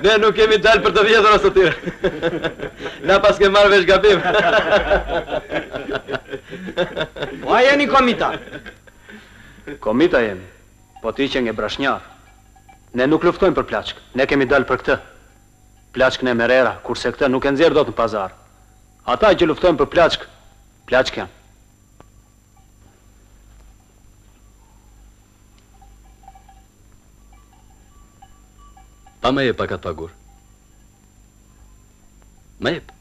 Ne nuk kemi dalë për të vjedhur o Sotir. Na paske marrë vesh gabim. Po a jeni komita? Komita jemi. Po ti qenke frashnjar. Ne nuk luftojmë për plaçkë. Ne kemi dalë për këtë. Plaçkën e merr era, kurse këtë nuk e nxjerr dot në pazar. Ata që luftojnë për plaçkë, plaçkë janë. Pa më jep pak atë pagur? Më jep.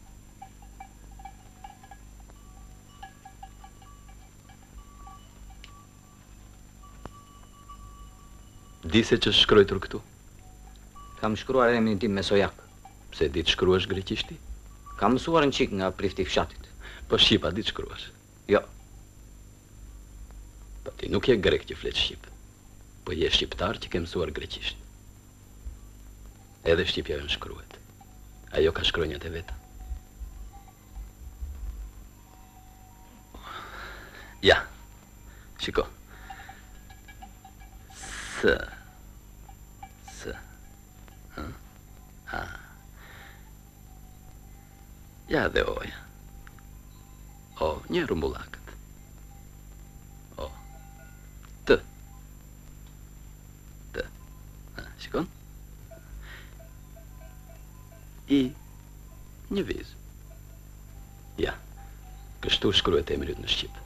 Di se ç'është shkrojtur këtu? Kam shkruar emrin tim me sojak. Pse di të shkruash greqishti? Kam mësuar një çikë nga prifti i fshatit. Po shqip a di të shkruash. Jo. Po ti nuk je grek që flet shqip, po je shqiptar që ke mësuar greqisht. Edhe shqipja jonë shkruhet. Ajo ka shkronjat e veta. Ja. Shiko. S. S. Ja dhe oja. O, e rrumbullakët. O. Të. Të. Ja, shiko? I. Një vizë. Ja. Kështu shkruhet emri yt në shqip.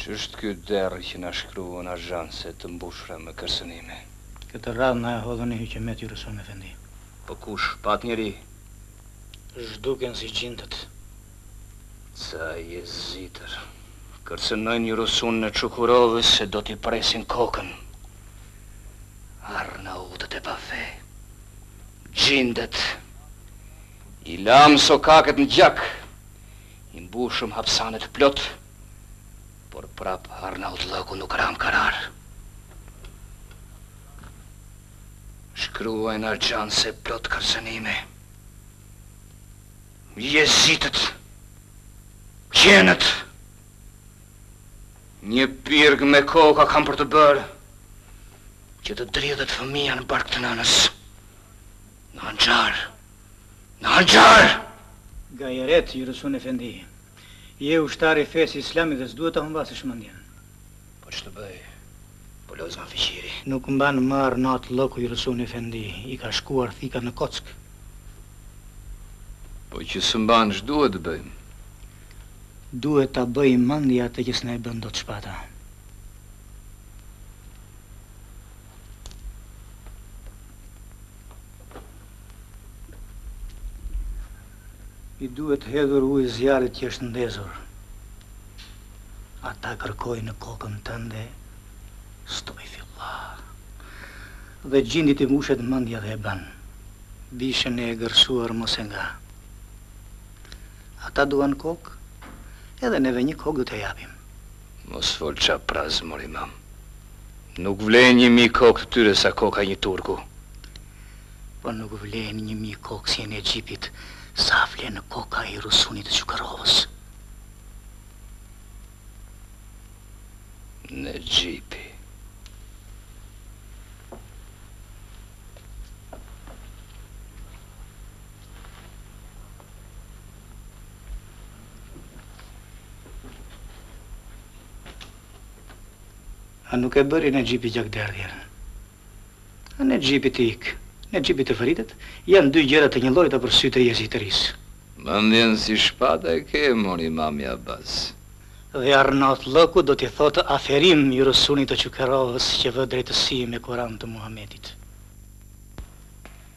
Ç'është ky derr që na shkruan axhanse të mbushura me kërcënime. Këtë radhë na e hodhën në hyqymet Jyrysun Efendi. Po kush patë njeri? Zhduken si xhindet. Ca jezitër. Kërcënojnë Jyrysun e Çukurovës se do t'i presin kokën. Arnautët e pafe. Xhindet. I lamë sokaket në gjak. I mbushëm hapsanet plot. Por prapë Arnautllëku nuk ra në karar. Shkruajnë axhanse plot kërcënime. Jezitët! Qenët! Një pirg me koka kam për të bërë që të dridhet fëmija në bark të nënës. Në hanxhar! Në hanxhar! Gajret, Jyrysun Efendi, Je ushtar i fesë islame dhe s'duhet ta humbasësh mendjen. Po ç'të bëj? Po loz nga fiqiri. Nuk mban më Arnautllëku, Jurusun Efendi, i ka shkuar thika në kockë. Po që s'mban ç'duhet të bëjmë? Duhet ta bëjë mendja atë që s'na e bën dot shpata. I duhet hedhur ujë zjarrit që është ndezur. Ata kërkojnë kokën tënde stoj fillah. Dhe xhindit i mbushet mëndja dhe e bën. Bishën e egërsuar mos e nga. Ata duan kokë, edhe neve një kokë do t'u japim. Mos fol çapraz mor imam. Nuk vlejnë një mijë kokë të tyre sa koka e një turku. Po nuk vlejnë një mijë kokë si e Nexhipit sa vlen koka e Jurusunit të Çukurovës. Nexhipi. A nuk e bëri Nexhipi gjakderdhjen? A Nexhipi të ikë, Nexhipi të vritet, janë dy gjëra të njëllojta për sytë e jezitërisë. Mendjen si shpatë e ke, mor Imam Abaz! Dhe Arnautllëku do t'i thotë aferim Jurusunit të Çukurovës që vë drejtësi me Kuran të Muhametit.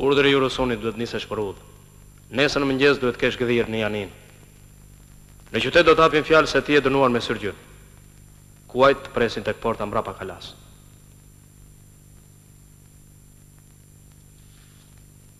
Urdhri i Jurusunit, duhet të nisesh për udhë. Nesër në mëngjes duhet të kesh gdhirë në Janinë. Në qytet do të hapin fjalë se ti je dënuar me syrgjyn. Kuajt të presin tek porta mbrapa kalasë.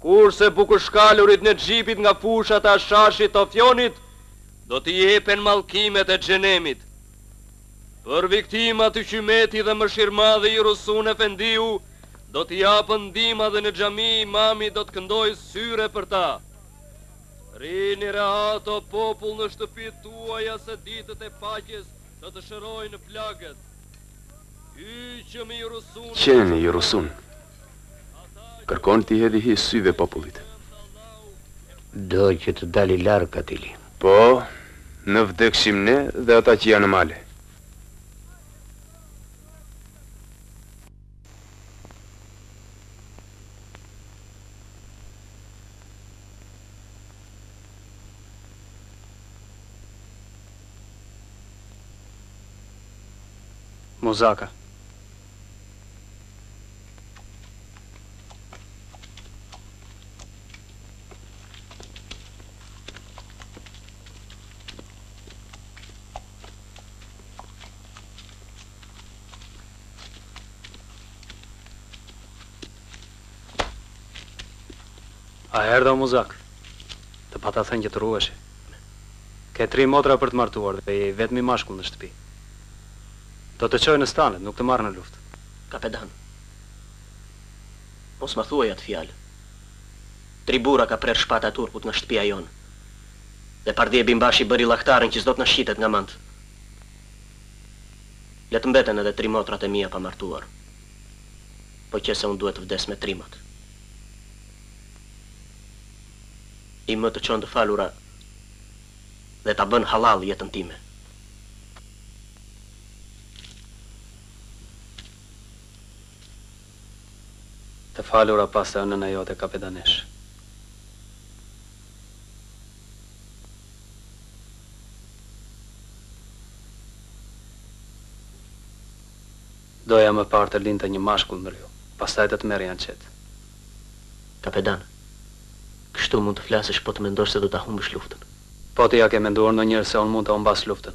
kurse bukëshkalurit Nexhipit nga fushat e hashashit të Afjonit do t'i jepen mallkimet e Xhenemit. Për viktimat yqymeti dhe mëshirëmadhi Jurusun Efendiu do t'u japin ndihma dhe në xhami imami do të këndojë syre për ta. Rrini rehat o popull në shtëpitë tuaja se ditët e paqes do të shërojnë plagët. Yqymi Jurusun Efendiu Qeni Jurusun Kërkon t'i hedhi hi syve popullit. Do që të dali i larë katili. Po, në vdekshim ne dhe ata që janë në male. Muzaka. A erdhe o Muzak? Të pata thënë që të rruheshe. Ke tri motra për të martuar dhe je i vetmi mashkull në shtëpi. Do të çoj në stanet, nuk të marr në luftë. Kapedan. Mos ma thuaj atë fjalë. Tri burra ka prerë shpata e turkut nga shtëpia jonë. Dhe pardje Bimbashi bëri llahtarën që s'do të na shqitet nga mend. Le të mbeten edhe tri motrat e mia pa martuar. Po qe se unë duhet të vdes me trimat. Ime ëmë të çon të falura dhe ta bën hallall jetën time. Të falura pastë nëna jote kapedanesh. Doja më parë të lindte një mashkull ndër ju, pastaj do të merrja në çetë. Kapedan, kështu mund të flasësh po të mendosh se do ta humbësh luftën. Po ti a ke menduar ndonjëherë se unë mund ta humbas luftën?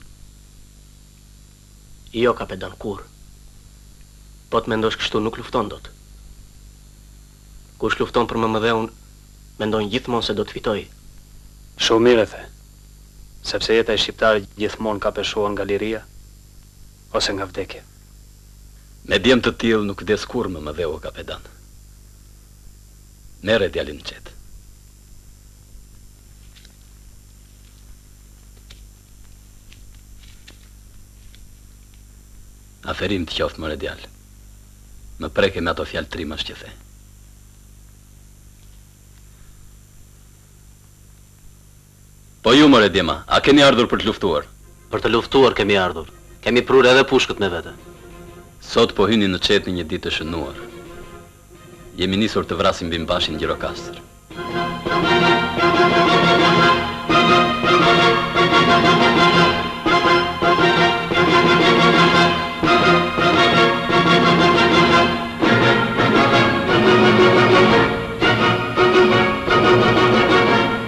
Jo, Kapedan, kurrë. Po të mendosh kështu nuk lufton dot. Kush lufton për mëmëdheun mendon gjithmonë se do të fitojë. Shumë mirë e the. Sepse jeta e shqiptarit gjithmonë ka peshuar nga liria. Ose nga vdekja. Me djem të tillë nuk vdes kurrë mëmëdheu o kapedan. Merre djalin në çetë. Aferim të qoftë more djal. Më preke me ato fjalë trimash që the. Po ju more Dima, a keni ardhur për të luftuar? Për të luftuar kemi ardhur. Kemi prurë edhe pushkët me vete. Sot po hyni në çetë në një ditë të shënuar. Jemi nisur të vrasim bimbashin në Gjirokastër.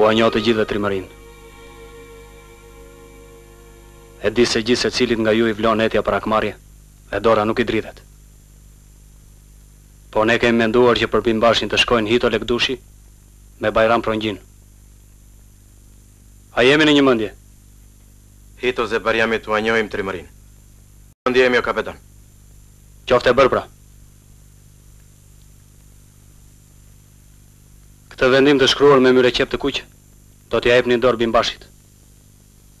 Ua njoh të gjithve trimërinë. E di se gjithsecilit nga ju i vlon etja për hakmarrje e dora nuk i dridhet. Po ne kemi menduar që për Bimbashin të shkojnë Hito Lekdushi me Bajram Prongjin. A jemi në një mendje? Hitos e Bajramit ua njohim trimërinë. Në mendje jemi o kapetan. Qoftë e bërë pra. Këtë vendim të shkruar me myreqep të kuq do t'ia jepni në dorë Bimbashit,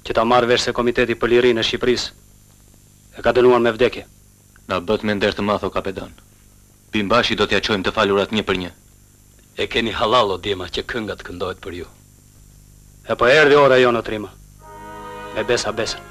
që ta marrë vesh se Komiteti për Lirinë e Shqipërisë e ka dënuar me vdekje. Na bëtë me nder të madh o Kapedan. Bimbashit do t'ia çojmë të falurat një për një. E keni hallall o djema që kënga të këndohet për ju. E po erdhi ora jonë o trima, me besa besën.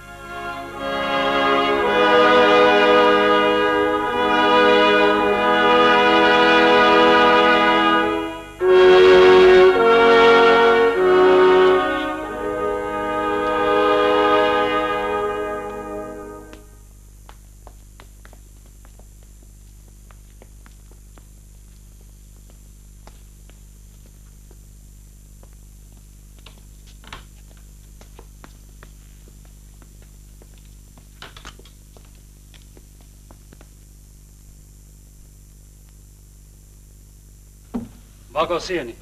Bako, si jeni?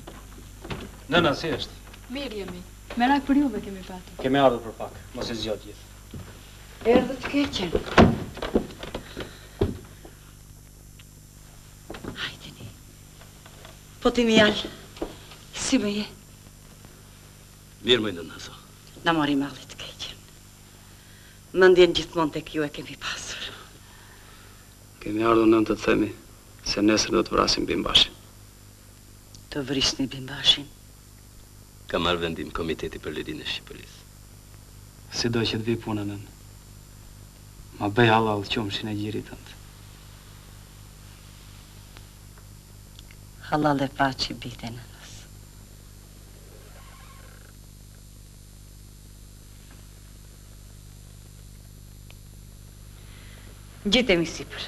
Nëna, si është? Mirë jemi. Merak për juve kemi patur. Kemi ardhë për pak, mos e zgjo të gjithë. Erdha të keqen. Hajdeni. Po ti Mihal, si më je? Mirë moj nënëzo. Na mori malli të keqen. Mendjen gjithmonë tek ju e kemi pasur. Kemi ardhur nënë të të themi se nesër do të vrasim bimbashin. Të vrisni bimbashin? Ka marrë vendim Komiteti për Lirinë e Shqipërisë. Sido që të vijë puna nënë. Ma bëj hallall qumëshin e gjirit tënd. Hallall e paç i bijtë e nënës. Ngjitemi sipër.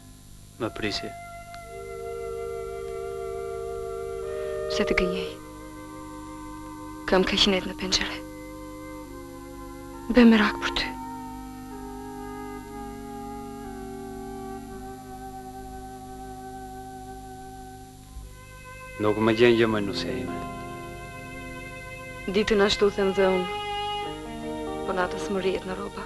më prisje. Pse të gënjej? Kam kaq net në penxhere. Bëj merak për ty. Nuk më gjen gjë moj nusja ime. Ditën ashtu them dhe unë, po natën s'më rrihet në rroba.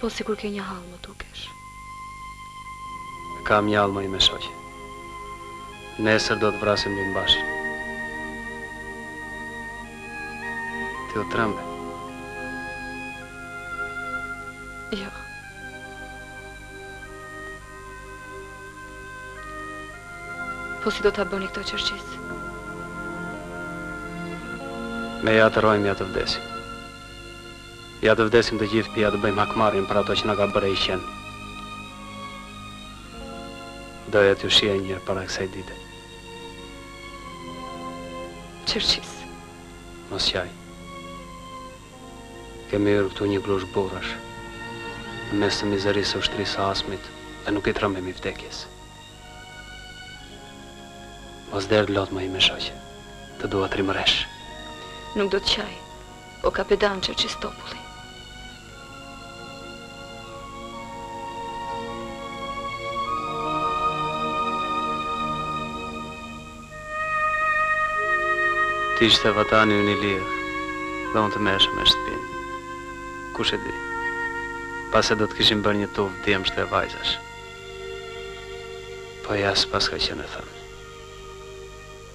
Po sikur ke një hall më dukesh. Kam një hall moj ime shoqe. Nesër do të vrasim bimbashin. Ti u trembe. Jo. Po si do ta bëni këtë o Çerçiz? Me ja të rrojmë ja të vdesim. Ja të vdesim të gjithë ja të bëjmë hakmarrjen për ato që na ka bërë ai qen. Doja t'ju shihja një herë para kësaj dite. Çerçiz. Mos qaj. Kemi hyrë këtu një grush burrash. Në mes të mizerisë së ushtrisë së hasmit dhe nuk i trëmbemi vdekjes. Mos derdh lot moj ime shoqe. Të dua trimëreshë. Nuk do të qaj. O kapedan Çerçiz Topulli. Të ishte vatani ynë i lirë dhe unë të merresha me shtëpinë. Kush e di? Mbase do të kishim bërë një tufë djemsh dhe vajzash. Po ja s'paska qenë e thënë.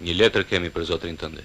Një letër kemi për zotrin tënde.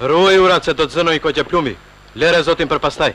Ruaju uratë se do të zë ndonjë koqe plumbi. Lere zotin për pastaj.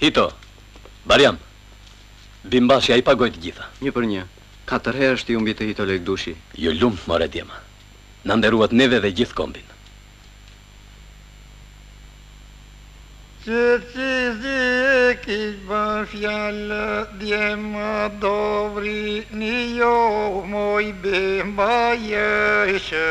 Hito, Barjam, bimbashi i pagoi të gjitha. Një për një. Katër herë shtiu mbi të Hito Lekdushi. Ju lumtë more djema. Na nderuat neve dhe gjithë kombin. Çerçizi e kish bën fjalë djema do vrini ju moj bimbasheshë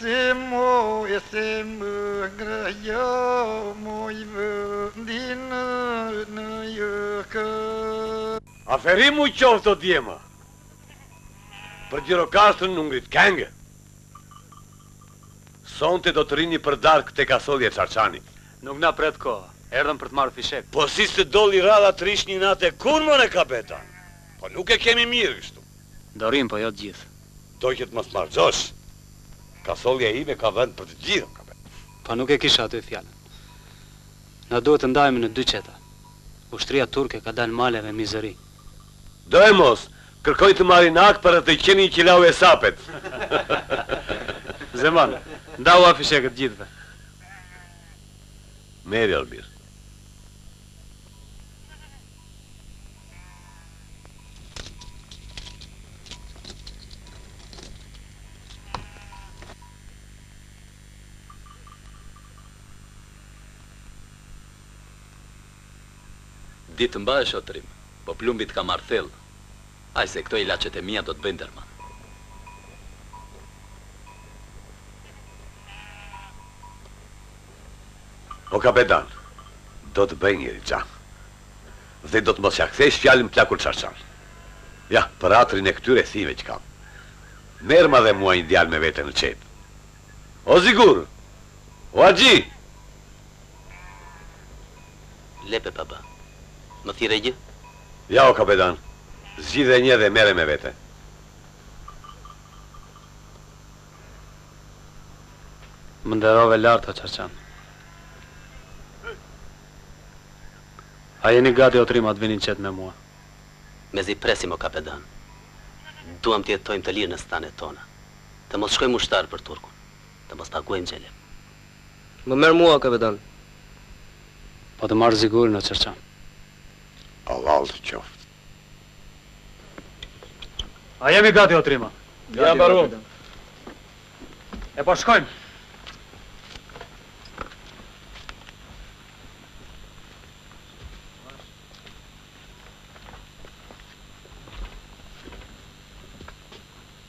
Si mu e se më ngrëhja moj vëndin në jëkë. Aferim u qoftë o djema! Për Gjirokastrën u ngrit këngë! Sonte do të rrini për darkë te kasollja e Çarçanit. Nuk na pret koha, erdhëm për të marrë fishek. Po si s'të doli radha të rrish një natë e kurrë more kapetan! Po nuk e kemi mirë kështu. Do rrimë po jo të gjithë. Do që të mos më harxhosh. Kasollja ime ka vend për të gjithë. Po nuk e kisha aty fjalën. Na duhet të ndajemi në dy çeta. Ushtria turke ka dalë maleve mizëri. Doemos kërkojnë të marrin hak për atë qenin që lau hesapet. Zeman, ndaua fishekët të gjithëve. Merri Albir. Di të mbahesh o trim, po plumbi të ka marrë thellë. Haj se këto ilaçet e mia do të bëjnë derman. O kapedan, do të bëj një rixha. Dhe do të mos ia kthesh fjalën plakut Çarçan. Ja, për hatrin e këtyre thinjave që kam. Merrma dhe mua një djalë me vete në çetë. O Zigur! O Haxhi! Lepe baba. Më thirre gjë? Ja o kapedan, zgjidhe një dhe merre me vete. Më nderove lart o Çarçan. A jeni gati o trima të vini në çetë me mua. Mezi presim o kapedan. Duam të jetojmë të lirë në stanet tona. Të mos shkojmë ushtarë për turkun. Të mos paguajmë xhelep. Më merr mua o kapedan. Po të marr Zigurin o Çarçan. Hallall të qoftë. A jemi gati o trima? Ja mbaruam. E po shkojmë.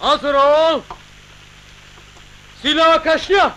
Azrol! Sila ka shja!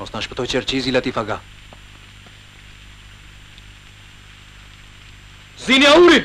Mos na shpëtojë Çerçizi, Latif Aga. Zini ahurin!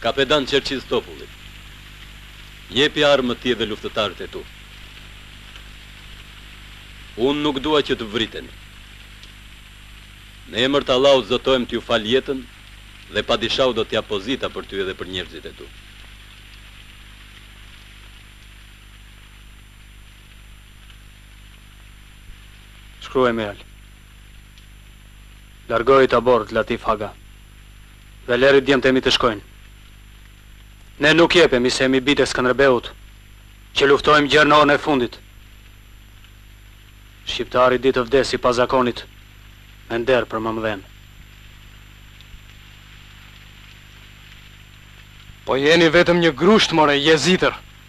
Kapedan Çerçiz Topulli, jepi armët ti dhe luftëtarët e tu. Unë nuk dua që të vriteni. Në emër të Allahut zotohem t'ju fal jetën dhe padishau do të jap pozita për ty edhe për njerëzit e tu. Shkruaj Mihal. Largoji taborët Latif Aga. Dhe leri djemtë e mi të shkojnë. Ne nuk jepemi se jemi bijtë e Skënderbeut që luftojmë gjer në orën e fundit. Shqiptari di të vdesë sipas zakonit me nder për mëmëdhenë. Po jeni vetëm një grusht more jezitër.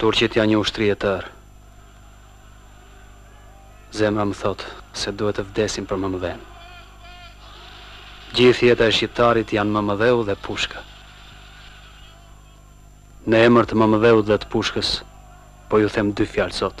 Turqit janë një ushtri e tërë. Zemra më thotë se duhet të vdesim për mëmëdhenë. Gjithë jeta e shqiptarit janë mëmëdheu dhe pushka. Në emër të mëmëdheut dhe të pushkës, po ju them dy fjalë sot.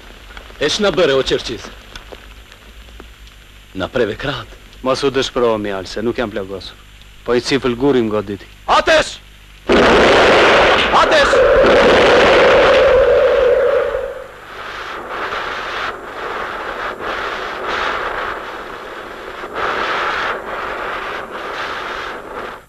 E ç'na bëre o Çerçiz? Na preve krahët. Mos u dëshpëro o Mihal, se nuk jam plagosur. Po një cifël guri më goditi. Atesh! Atesh!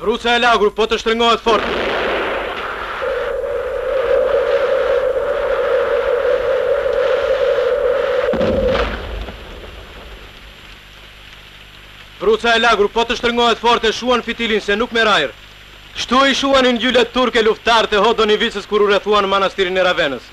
Bruca e lagur po të shtrëngohet fort. Bruca e lagur po të shtrëngohet fort e shuan fitilin se nuk merr ajër. Kështu i shuanin gjylet turke luftëtarët e Hodo Nivicës kur u rrethuan në manastirin e Ravenës.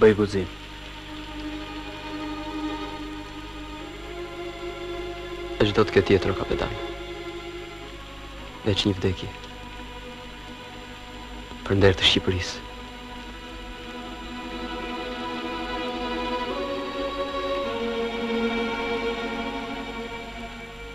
Bëj guxim. E ç'do të ketë tjetër o kapedan. Veç një vdekje. Për nder të Shqipërisë.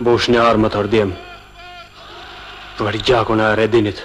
Mbush një armë tore djem Për gjakun e Hajredinit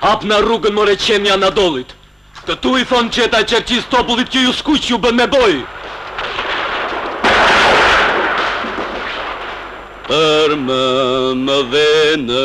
Hapna rrugën more qen i Anadollit. Këtu i thonë çeta e Çerçiz Topullit që ju skuq e ju bën me bojë. Për mëmëdhenë,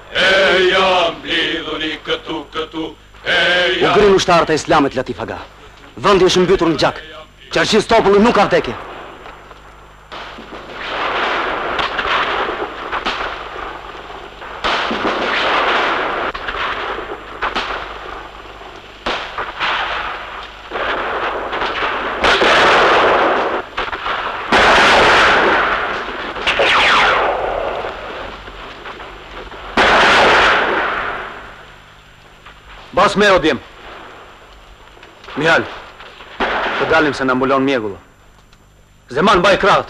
U grinë ushtarët e Islamit Latif Aga. Vendi është i mbytur në gjak. Çerçiz Topulli nuk ka vdekje. Pas meje o djem Mihal Të dalim se na mbulon mjegulla Zeman mbaj krahët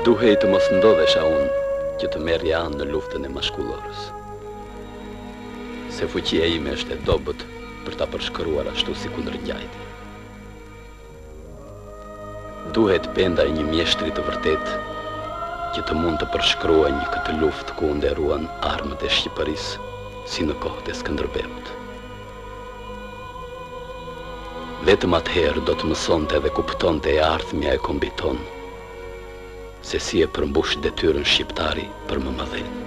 Duhej të mos ndodhesha unë që të merrja anë në luftën e Mashkullorës. Se fuqia ime është e dobët për ta përshkruar ashtu sikundër ngjajti. Duhet penda e një mjeshtri të vërtetë që të mund të përshkruajë këtë luftë ku u nderuan armët e Shqipërisë si në kohët e Skënderbeut. Vetëm atëherë do të mësonte dhe kuptonte e ardhmja e kombit tonë, se si e përmbush detyrën shqiptari për mëmëdhenë.